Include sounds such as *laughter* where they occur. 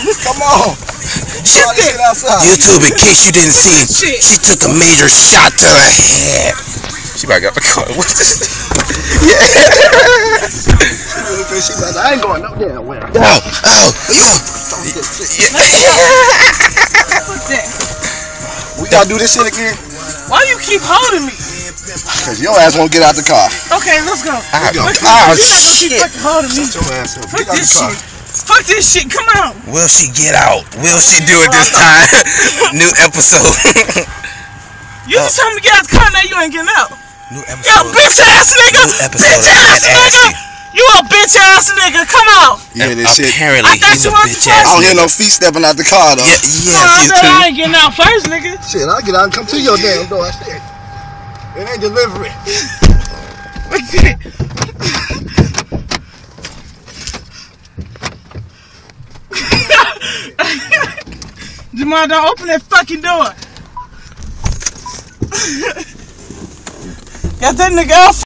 *laughs* Come on. Shit, shit. YouTube, in case you didn't see, Shit. she took a major shot to the head. She about got the car. What's this? Yeah. She like, I ain't going no damn where. Oh, oh, oh. Fuck that. We gotta do this shit again. Why you keep holding me? Cause your ass won't get out the car. Okay, let's go. Ah, go. oh, You're not gonna keep shit. fucking holding me. Your ass up. Fuck Get out this the car. Shit. Fuck this shit. Come on. Will she get out? Will she do it this time? *laughs* New episode. You *laughs* uh, just told me to get out the car. Now you ain't getting out. New You a episode. bitch ass nigga. New episode Bitch ass nigga. You a bitch ass nigga. Come on. You hear this shit? Apparently, I thought he's you a wanted bitch to ass. I don't hear no feet stepping out the car though. Yeah, yeah No, yes, I you said I ain't getting out first, nigga. Shit, I'll get out and come to your damn door. Shit. It ain't delivery. *laughs* Jamal, don't open that fucking door. *laughs* Got that nigga out.